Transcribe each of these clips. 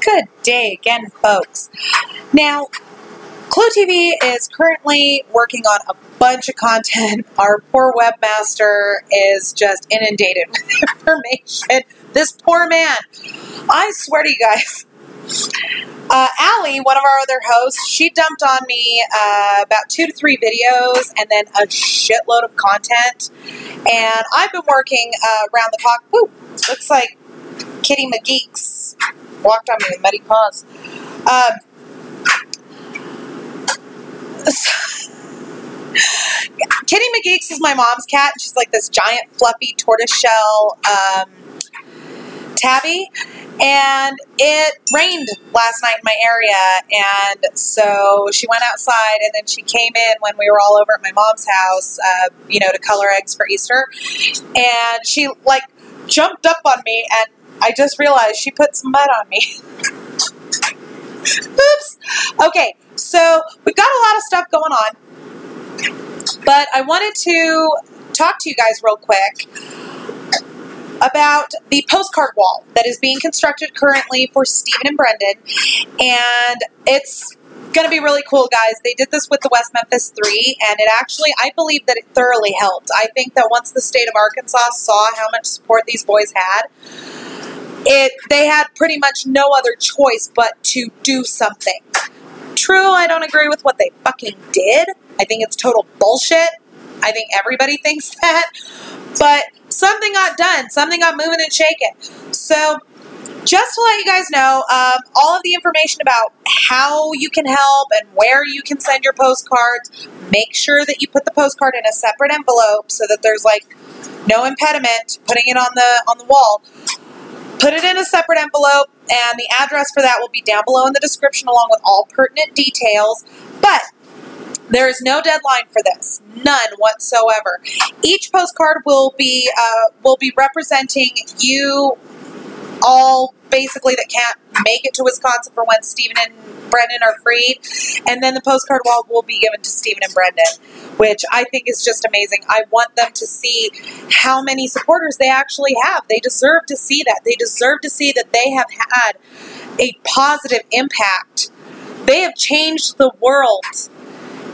Good day again, folks. Now, Clue TV is currently working on a bunch of content. Our poor webmaster is just inundated with information. This poor man. I swear to you guys. Uh, Allie, one of our other hosts, she dumped on me uh, about two to three videos and then a shitload of content. And I've been working uh, around the clock. Ooh, looks like Kitty McGeeks walked on me with muddy paws. Um, Kitty McGeeks is my mom's cat. She's like this giant, fluffy tortoiseshell um, tabby. And it rained last night in my area. And so she went outside and then she came in when we were all over at my mom's house, uh, you know, to color eggs for Easter. And she, like, jumped up on me and I just realized she put some mud on me. Oops. Okay, so we've got a lot of stuff going on. But I wanted to talk to you guys real quick about the postcard wall that is being constructed currently for Steven and Brendan. And it's going to be really cool, guys. They did this with the West Memphis 3, and it actually, I believe that it thoroughly helped. I think that once the state of Arkansas saw how much support these boys had, it they had pretty much no other choice but to do something. True, I don't agree with what they fucking did. I think it's total bullshit. I think everybody thinks that. But something got done. Something got moving and shaken. So, just to let you guys know, um, all of the information about how you can help and where you can send your postcards, make sure that you put the postcard in a separate envelope so that there's like no impediment putting it on the on the wall. Put it in a separate envelope, and the address for that will be down below in the description along with all pertinent details. But there is no deadline for this, none whatsoever. Each postcard will be uh, will be representing you all basically that can't make it to Wisconsin for when Steven and Brendan are freed, and then the postcard wall will be given to Steven and Brendan, which I think is just amazing. I want them to see how many supporters they actually have. They deserve to see that. They deserve to see that they have had a positive impact. They have changed the world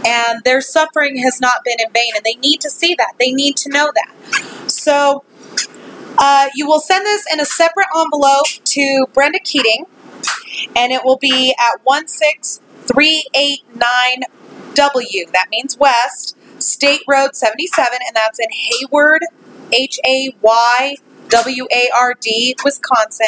and their suffering has not been in vain, and they need to see that. They need to know that. So, uh, you will send this in a separate envelope to Brenda Keating, and it will be at 16389W. That means West, State Road 77, and that's in Hayward, H A Y W A R D, Wisconsin,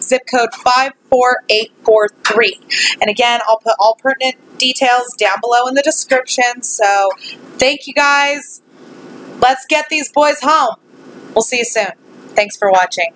zip code 54843. And again, I'll put all pertinent details down below in the description. So thank you guys. Let's get these boys home. We'll see you soon. Thanks for watching.